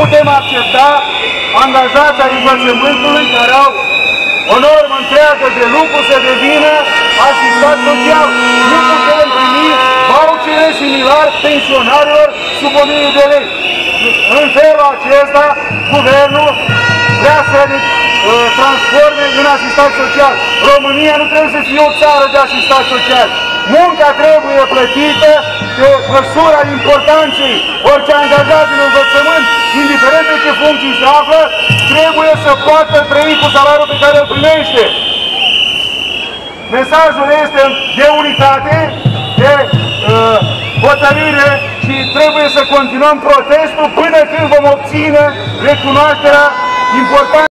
putem accepta angajați ai învățământului care au o normă întreagă de lucru să devină asistat social. Nu putem primi vouchere similar pensionarilor sub 1000 de lei. În felul acesta, guvernul vrea să ne uh, transforme în asistat social. România nu trebuie să fie o țară de asistat social. Munca trebuie plătită pe măsura importanței. Orice angajat din învățământ, indiferent de ce funcții se află, trebuie să poată trăi cu salariul pe care îl primește. Mesajul este de unitate, de uh, hotărâre și trebuie să continuăm protestul până când vom obține recunoașterea importantă.